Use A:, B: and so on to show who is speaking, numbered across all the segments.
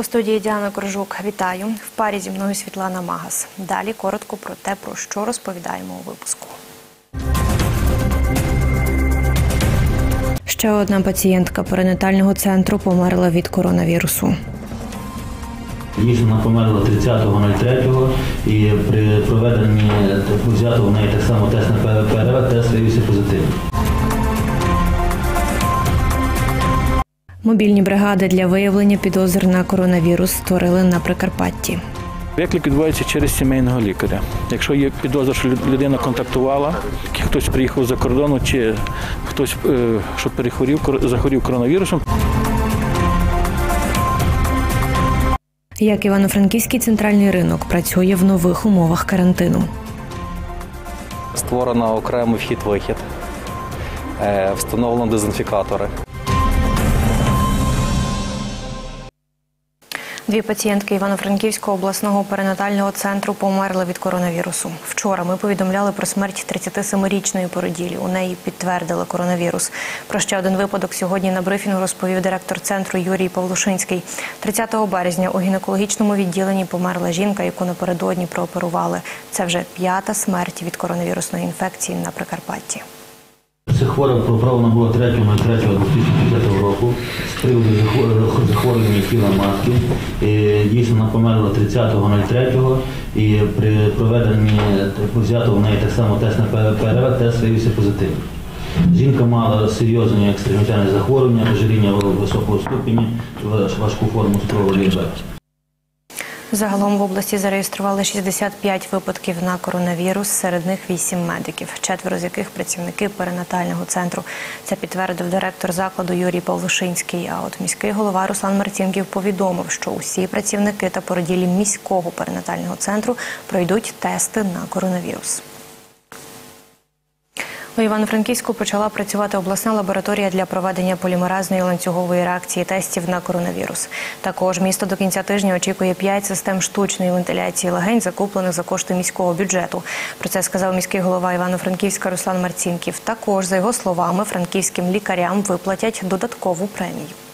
A: У студії Діана Коржук вітаю. В парі зі мною Світлана Магас. Далі коротко про те, про що розповідаємо у випуску. Ще одна пацієнтка перинатального центру померла від коронавірусу.
B: Дівчина померла 30.03 і при проведенні взято в неї так само тест на ПРВ, тест виявився позитивний.
A: Мобільні бригади для виявлення підозр на коронавірус створили на Прикарпатті.
C: Виклик відбувається через сімейного лікаря. Якщо є підозра, що людина контактувала, хтось приїхав за кордону, чи хтось, е, що перехворів, захворів коронавірусом,
A: Як Івано-Франківський центральний ринок працює в нових умовах карантину.
D: Створено окремий вхід-вихід, е, встановлено дезінфікатори.
A: Дві пацієнтки Івано-Франківського обласного перинатального центру померли від коронавірусу. Вчора ми повідомляли про смерть 37-річної породілі. У неї підтвердили коронавірус. Про ще один випадок сьогодні на брифінгу розповів директор центру Юрій Павлушинський. 30 березня у гінекологічному відділенні померла жінка, яку напередодні прооперували. Це вже п'ята смерть від коронавірусної інфекції на Прикарпатті.
B: Це хвора проправлена була 3.03.2010 року з приводу захворювання- тіла матки. Дійсно, вона померла 30.03 і при проведенні взято в неї так само тест на ПРВ, тест виявився позитивний. Жінка мала серйозні екстремітальні захворювання, ожиріння високого ступеня, важку форму строго діабету.
A: Загалом в області зареєстрували 65 випадків на коронавірус, серед них 8 медиків, четверо з яких працівники перинатального центру. Це підтвердив директор закладу Юрій Павлушинський. А от міський голова Руслан Марцінків повідомив, що усі працівники та породілі міського перинатального центру пройдуть тести на коронавірус. У Івано-Франківську почала працювати обласна лабораторія для проведення полімеразної ланцюгової реакції тестів на коронавірус. Також місто до кінця тижня очікує 5 систем штучної вентиляції легень, закуплених за кошти міського бюджету. Про це сказав міський голова Івано-Франківська Руслан Марцінків. Також, за його словами, франківським лікарям виплатять додаткову премію.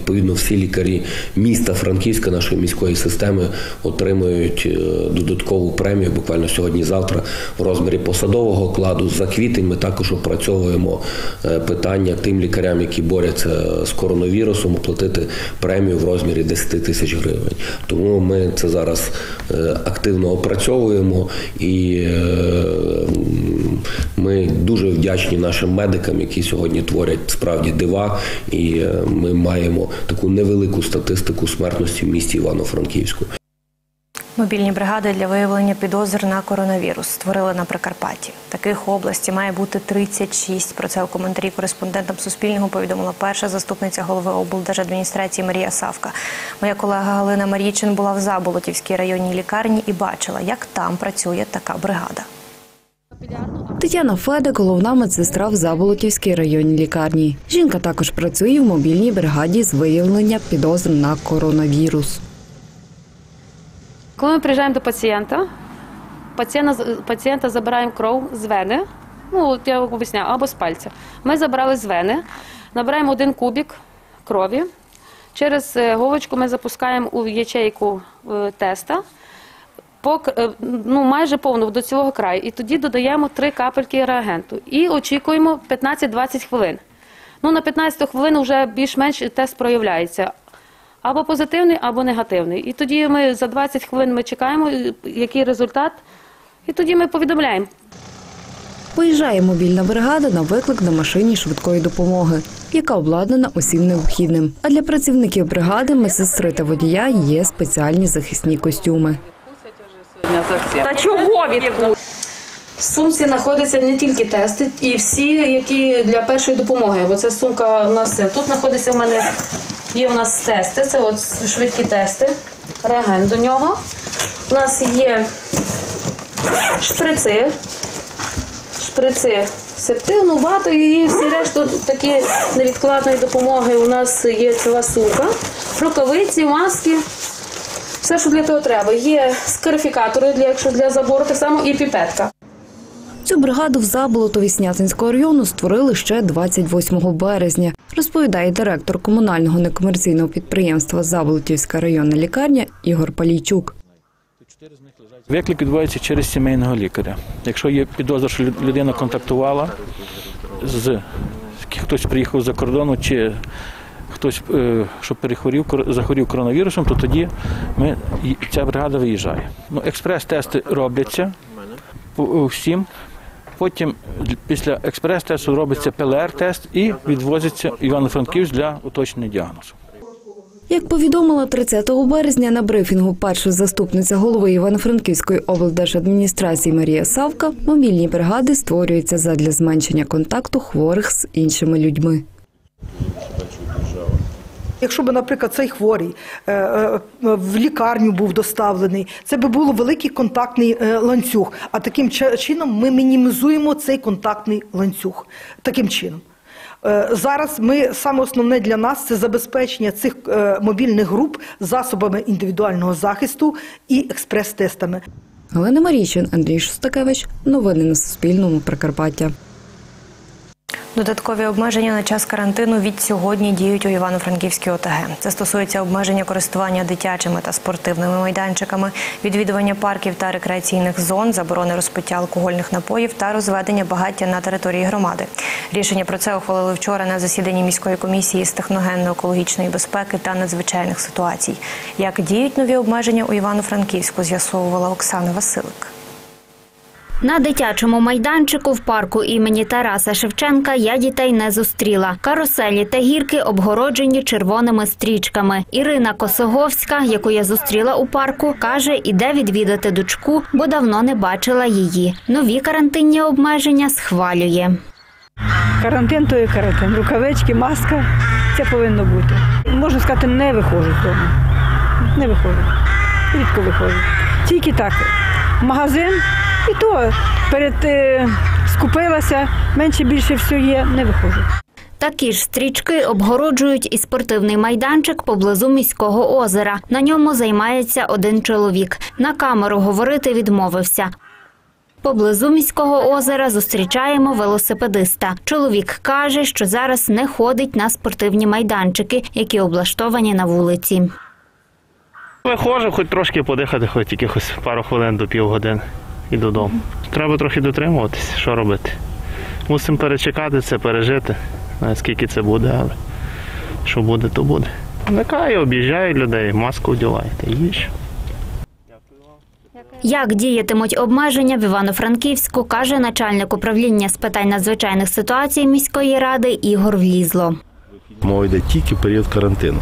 E: Відповідно, всі лікарі міста Франківська нашої міської системи отримують е, додаткову премію буквально сьогодні-завтра в розмірі посадового окладу. За квітень ми також опрацьовуємо е, питання тим лікарям, які борються з коронавірусом, оплатити премію в розмірі 10 тисяч гривень. Тому ми це зараз е, активно опрацьовуємо і е, ми дуже вдячні нашим медикам, які сьогодні творять справді дива, і е, ми маємо таку невелику статистику смертності в місті Івано-Франківську.
A: Мобільні бригади для виявлення підозр на коронавірус створили на Прикарпатті. Таких області має бути 36. Про це у коментарі кореспондентам Суспільного повідомила перша заступниця голови облдержадміністрації Марія Савка. Моя колега Галина Марійчин була в Заболотівській районній лікарні і бачила, як там працює така бригада.
F: Тетяна Федек, головна медсестра в Заболотівській районній лікарні. Жінка також працює в мобільній бригаді з виявлення підозр на коронавірус.
G: Коли ми приїжджаємо до пацієнта, пацієнта, пацієнта забираємо кров з вени, ну я об'ясняю, або з пальця. Ми забрали з вени, набираємо один кубик крові. Через е, голочку ми запускаємо у ячейку е, теста, пок- е, ну, майже повну до цілого краю. І тоді додаємо три капельки реагенту. І очікуємо 15-20 хвилин. Ну, на 15 хвилину вже більш-менш тест проявляється. Або позитивний, або негативний. І тоді ми за 20 хвилин ми чекаємо, е, який результат, і тоді ми повідомляємо.
F: Виїжджає мобільна бригада на виклик на машині швидкої допомоги, яка обладнана усім необхідним. А для працівників бригади, медсестри та водія є спеціальні захисні костюми.
H: Та чого відпустити? В сумці знаходяться не тільки тести, і всі, які для першої допомоги. Бо це сумка у нас. Тут знаходиться в мене є у нас тести, це от швидкі тести, реагент до нього. У нас є шприци, шприци септивну вату і всі решту такі невідкладної допомоги. У нас є ціла сумка, рукавиці, маски. Все, що для того треба. Є скарифікатори, для, якщо для забору, так само і піпетка.
F: Цю бригаду в Заболотові Снятинського району створили ще 28 березня, розповідає директор комунального некомерційного підприємства Заболотівська районна лікарня Ігор Палійчук.
C: Виклик відбувається через сімейного лікаря. Якщо є підозра, що лю- людина контактувала з хтось приїхав за кордону, чи хтось, е, що перехворів, захворів коронавірусом, то тоді ми, ця бригада виїжджає. Ну, експрес-тести робляться по- всім. Потім після експрес-тесту робиться ПЛР-тест і відвозиться Івано-Франківськ для уточнення діагнозу.
F: Як повідомила 30 березня на брифінгу перша заступниця голови Івано-Франківської облдержадміністрації Марія Савка, мобільні бригади створюються задля зменшення контакту хворих з іншими людьми.
I: Якщо б, наприклад, цей хворий е, е, в лікарню був доставлений, це би було великий контактний е, ланцюг. А таким чином ми мінімізуємо цей контактний ланцюг. Таким чином. Зараз ми саме основне для нас це забезпечення цих мобільних груп засобами індивідуального захисту і експрес-тестами.
F: Галина Марійчин, Андрій Шостакевич. Новини на Суспільному. Прикарпаття.
A: Додаткові обмеження на час карантину від сьогодні діють у Івано-Франківській ОТГ. Це стосується обмеження користування дитячими та спортивними майданчиками, відвідування парків та рекреаційних зон, заборони розпиття алкогольних напоїв та розведення багаття на території громади. Рішення про це ухвалили вчора на засіданні міської комісії з техногенно-екологічної безпеки та надзвичайних ситуацій. Як діють нові обмеження у Івано-Франківську, з'ясовувала Оксана Василик.
J: На дитячому майданчику в парку імені Тараса Шевченка я дітей не зустріла. Каруселі та гірки обгороджені червоними стрічками. Ірина Косоговська, яку я зустріла у парку, каже, іде відвідати дочку, бо давно не бачила її. Нові карантинні обмеження схвалює.
K: Карантин то є карантин. Рукавички, маска. Це повинно бути. Можна сказати, не виходжу з дому. Не виходжу. Рідко виходжу. Тільки так. Магазин і то перед е, скупилася, менше більше все є, не виходжу.
J: Такі ж стрічки обгороджують і спортивний майданчик поблизу міського озера. На ньому займається один чоловік. На камеру говорити відмовився. Поблизу міського озера зустрічаємо велосипедиста. Чоловік каже, що зараз не ходить на спортивні майданчики, які облаштовані на вулиці.
L: Виходжу, хоч трошки подихати, хоч якихось пару хвилин до півгодини і додому. Треба трохи дотримуватись, що робити. Мусимо перечекати це, пережити. Не знаю, скільки це буде, але що буде, то буде. Вмикаю, об'їжджаю людей, маску одягаєте, їж.
J: Як діятимуть обмеження в Івано-Франківську, каже начальник управління з питань надзвичайних ситуацій міської ради Ігор Влізло.
M: Мова йде тільки період карантину.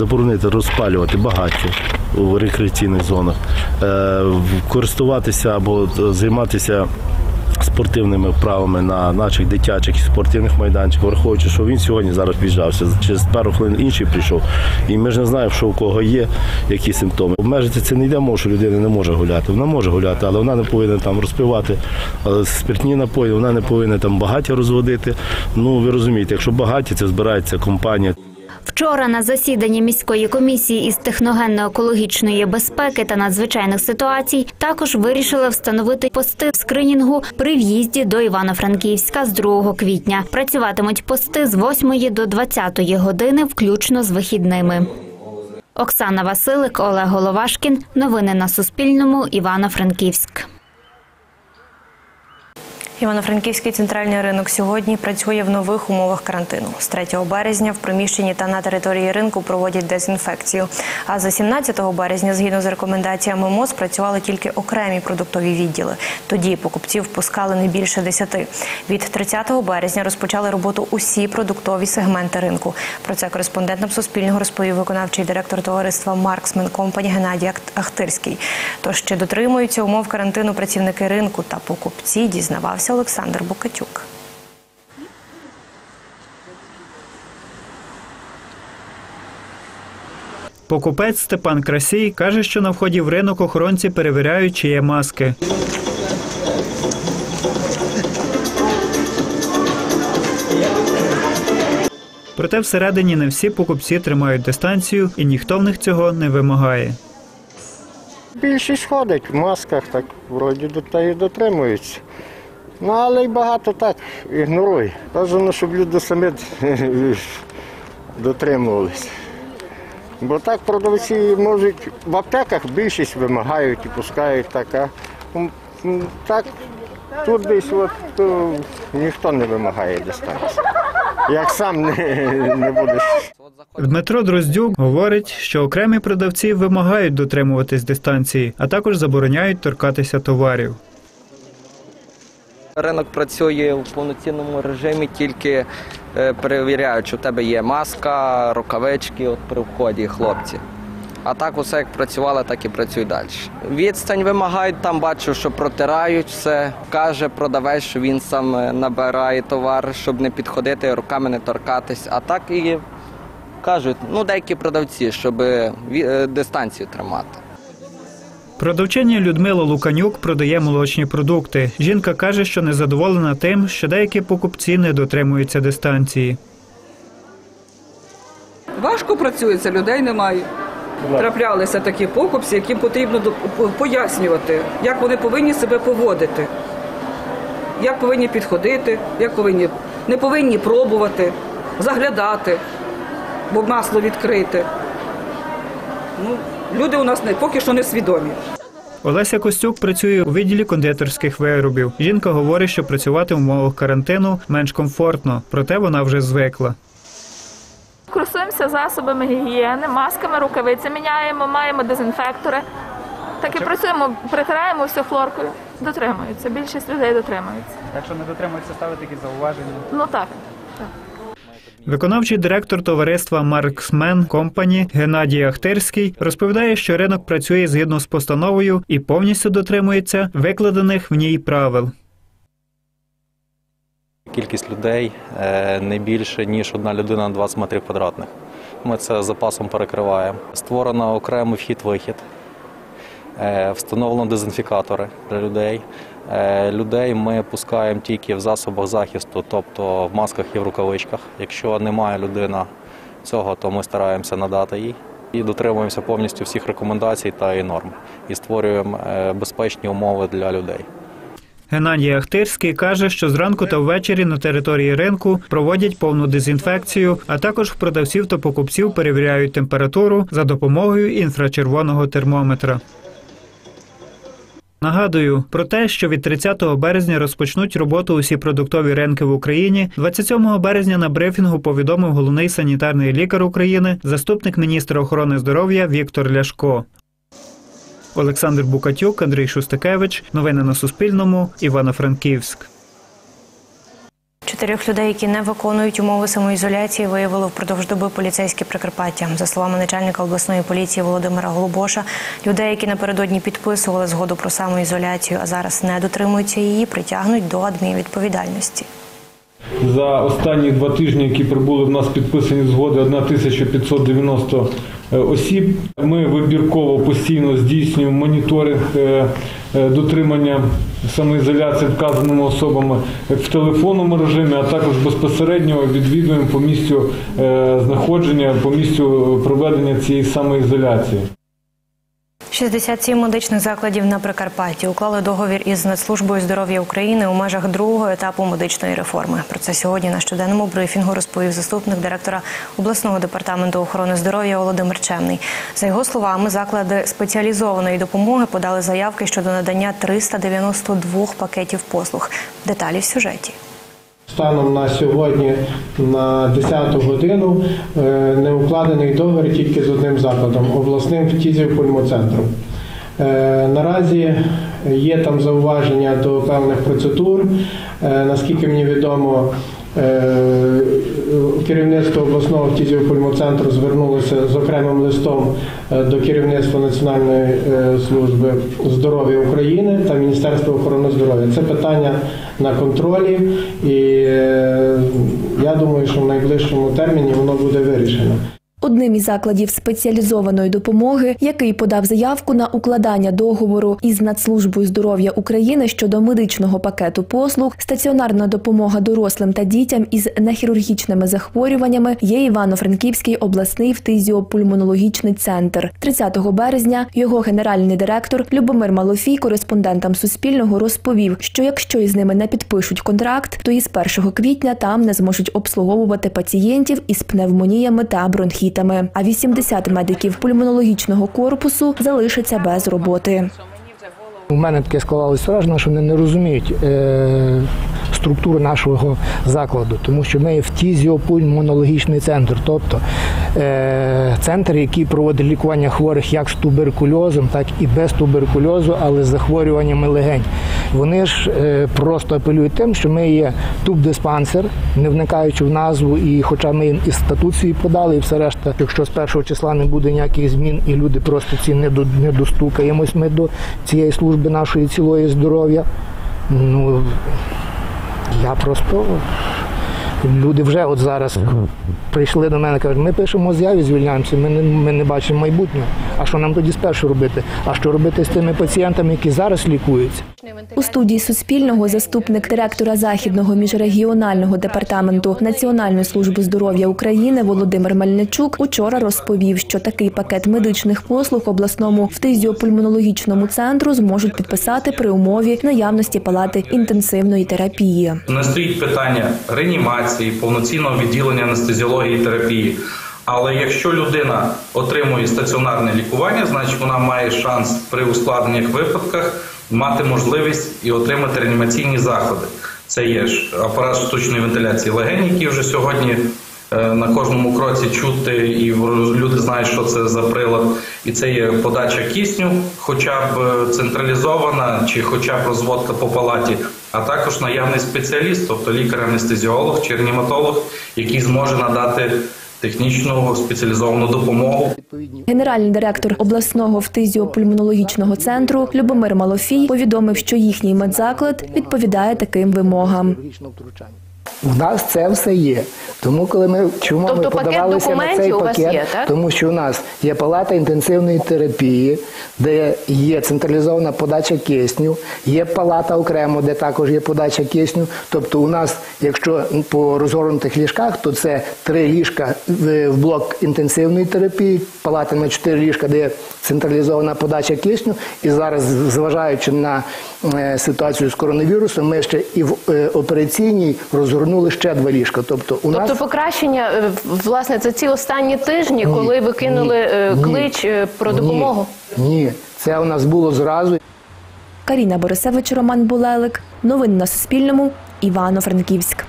M: Заборонити розпалювати багаття у рекреаційних зонах, е, користуватися або займатися спортивними вправами на наших дитячих і спортивних майданчиках, враховуючи, що він сьогодні зараз в'їжджався. Через пару хвилин інший прийшов. І ми ж не знаємо, що у кого є, які симптоми. Обмежити це не йде, що людина не може гуляти. Вона може гуляти, але вона не повинна там розпивати е, спиртні напої, вона не повинна там багаття розводити. Ну ви розумієте, якщо багаття, це збирається компанія.
J: Вчора на засіданні міської комісії із техногенно-екологічної безпеки та надзвичайних ситуацій також вирішили встановити пости скринінгу при в'їзді до Івано-Франківська з 2 квітня. Працюватимуть пости з 8 до 20 години, включно з вихідними. Оксана Василик, Олег Головашкін. Новини на Суспільному. Івано-Франківськ.
A: Івано-Франківський центральний ринок сьогодні працює в нових умовах карантину. З 3 березня в приміщенні та на території ринку проводять дезінфекцію. А за 17 березня, згідно з рекомендаціями МОЗ, працювали тільки окремі продуктові відділи. Тоді покупців впускали не більше 10. Від 30 березня розпочали роботу усі продуктові сегменти ринку. Про це кореспондентам Суспільного розповів виконавчий директор товариства Марксмен Компані Геннадій Ахтирський. Тож чи дотримуються умов карантину працівники ринку та покупці, дізнавався Олександр Букатюк.
N: Покупець Степан Красій каже, що на вході в ринок охоронці перевіряють, чи є маски. Проте всередині не всі покупці тримають дистанцію, і ніхто в них цього не вимагає.
O: Більшість ходить в масках, так вроді до та й дотримуються. Ну, але й багато так ігнорує. Бажано, щоб люди самі дотримувалися. Бо так продавці можуть в аптеках більшість вимагають і пускають так, а так тут десь от, то ніхто не вимагає дистанції. Як сам не, не будеш
N: Дмитро Дроздюк говорить, що окремі продавці вимагають дотримуватись дистанції, а також забороняють торкатися товарів.
P: Ринок працює в повноцінному режимі, тільки е, перевіряють, чи в тебе є маска, рукавички от при вході хлопці. А так усе як працювало, так і працює далі. Відстань вимагають, там бачу, що протирають все. Каже продавець, що він сам е, набирає товар, щоб не підходити, руками не торкатись. А так і кажуть, ну деякі продавці, щоб е, дистанцію тримати.
N: Продавчиня Людмила Луканюк продає молочні продукти. Жінка каже, що незадоволена тим, що деякі покупці не дотримуються дистанції.
Q: Важко працюється, людей немає. Траплялися такі покупці, яким потрібно пояснювати, як вони повинні себе поводити, як повинні підходити, як повинні не повинні пробувати, заглядати, бо масло відкрите. Ну, люди у нас не поки що не свідомі.
N: Олеся Костюк працює у відділі кондитерських виробів. Жінка говорить, що працювати в умовах карантину менш комфортно, проте вона вже звикла.
R: Користуємося засобами гігієни, масками, рукавиці міняємо, маємо дезінфектори. Так і працюємо, притираємо все хлоркою. Дотримуються. Більшість людей дотримуються.
N: Якщо не дотримуються, ставити такі зауваження.
R: Ну так.
N: Виконавчий директор товариства Марксмен Компані Геннадій Ахтирський розповідає, що ринок працює згідно з постановою і повністю дотримується викладених в ній правил.
D: Кількість людей е, не більше, ніж одна людина на 20 метрів квадратних. Ми це запасом перекриваємо. Створено окремий вхід-вихід, Е, встановлено дезінфікатори для людей. Е, Людей ми пускаємо тільки в засобах захисту, тобто в масках і в рукавичках. Якщо немає людина цього, то ми стараємося надати їй. І дотримуємося повністю всіх рекомендацій та і норм. І створюємо е, безпечні умови для людей.
N: Геннадій Ахтирський каже, що зранку та ввечері на території ринку проводять повну дезінфекцію, а також продавців та покупців перевіряють температуру за допомогою інфрачервоного термометра. Нагадую про те, що від 30 березня розпочнуть роботу усі продуктові ринки в Україні. 27 березня на брифінгу повідомив головний санітарний лікар України, заступник міністра охорони здоров'я Віктор Ляшко. Олександр Букатюк, Андрій Шустакевич. Новини на Суспільному. Івано-Франківськ.
A: Чотирьох людей, які не виконують умови самоізоляції, виявили впродовж доби поліцейські Прикарпаття. За словами начальника обласної поліції Володимира Голубоша, людей, які напередодні підписували згоду про самоізоляцію, а зараз не дотримуються її, притягнуть до адмінвідповідальності.
S: За останні два тижні, які прибули в нас підписані згоди 1590 е, осіб. Ми вибірково постійно здійснюємо моніторинг е, е, дотримання самоізоляції вказаними особами в телефонному режимі, а також безпосередньо відвідуємо по місцю е, знаходження, по місцю проведення цієї самоізоляції.
A: 67 медичних закладів на Прикарпатті уклали договір із Нацслужбою здоров'я України у межах другого етапу медичної реформи. Про це сьогодні на щоденному брифінгу розповів заступник директора обласного департаменту охорони здоров'я Володимир Чемний. За його словами, заклади спеціалізованої допомоги подали заявки щодо надання 392 пакетів послуг. Деталі в сюжеті.
T: Станом на сьогодні на 10 годину е, не укладений договір тільки з одним закладом обласним ftizів пульмоцентром. Е, Наразі є там зауваження до певних процедур. Е, Наскільки мені відомо, керівництво обласного ftizів пульмоцентру звернулося з окремим листом до керівництва Національної служби здоров'я України та Міністерства охорони здоров'я. Це питання на контролі, і е, я думаю, що в найближчому терміні воно буде вирішено.
U: Одним із закладів спеціалізованої допомоги, який подав заявку на укладання договору із Нацслужбою здоров'я України щодо медичного пакету послуг, стаціонарна допомога дорослим та дітям із нехірургічними захворюваннями, є Івано-Франківський обласний фтизіопульмонологічний центр. 30 березня його генеральний директор Любомир Малофій кореспондентам Суспільного розповів, що якщо із ними не підпишуть контракт, то із 1 квітня там не зможуть обслуговувати пацієнтів із пневмоніями та бронхітами. А 80 медиків пульмонологічного корпусу залишаться без роботи.
V: У мене таке склалося враження, що вони не розуміють е, структуру нашого закладу, тому що ми фтізіопульмонологічний центр, тобто е, центр, який проводить лікування хворих як з туберкульозом, так і без туберкульозу, але з захворюваннями легень. Вони ж е, просто апелюють тим, що ми є тубдиспансер, не вникаючи в назву, і хоча ми і статут подали, і все решта, якщо з першого числа не буде ніяких змін, і люди просто ці не, до, не достукаємось ми до цієї служби нашої цілої здоров'я. Ну я просто люди вже от зараз прийшли до мене, кажуть, ми пишемо заяві, звільняємося, ми не, ми не бачимо майбутнього. А що нам тоді спершу робити? А що робити з тими пацієнтами, які зараз лікуються?
U: У студії Суспільного заступник директора західного міжрегіонального департаменту Національної служби здоров'я України Володимир Мельничук учора розповів, що такий пакет медичних послуг обласному фтизіопульмонологічному центру зможуть підписати при умові наявності палати інтенсивної терапії.
W: Не стоїть питання реанімації, повноцінного відділення анестезіології і терапії. Але якщо людина отримує стаціонарне лікування, значить вона має шанс при ускладнених випадках мати можливість і отримати реанімаційні заходи. Це є ж апарат штучної вентиляції легень, який вже сьогодні е, на кожному кроці чути, і люди знають, що це за прилад. І це є подача кисню, хоча б е, централізована, чи хоча б розводка по палаті, а також наявний спеціаліст, тобто лікар-анестезіолог чи реаніматолог, який зможе надати технічну спеціалізовану допомогу.
U: Генеральний директор обласного фтизіопульмонологічного центру Любомир Малофій повідомив, що їхній медзаклад відповідає таким вимогам.
V: У нас це все є. Тому, коли ми чому
X: Тобто
V: ми подавалися на цей пакет,
X: є, так?
V: тому що у нас є палата інтенсивної терапії, де є централізована подача кисню, є палата окремо, де також є подача кисню. Тобто, у нас, якщо по розгорнутих ліжках, то це три ліжка в в блок інтенсивної терапії, палата на чотири ліжка, де є централізована подача кисню. І зараз, зважаючи на е, ситуацію з коронавірусом, ми ще і в е, операційній розгорнули ще два ліжка. Тобто, у нас
X: Тобто покращення, е, власне, це ці останні тижні, коли ви кинули е,
V: ні,
X: клич е, про допомогу?
V: Ні, ні, це у нас було зразу.
U: Каріна Борисевич, Роман Булелик. Новини на Суспільному. Івано-Франківськ.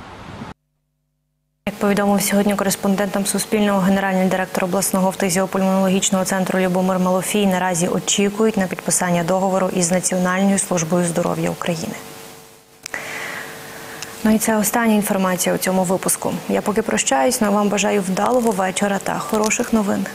A: Як повідомив сьогодні кореспондентам Суспільного генеральний директор обласного фтизіопульмонологічного центру Любомир Малофій, наразі очікують на підписання договору із Національною службою здоров'я України. Ну і це остання інформація у цьому випуску. Я поки прощаюсь, але вам бажаю вдалого вечора та хороших новин.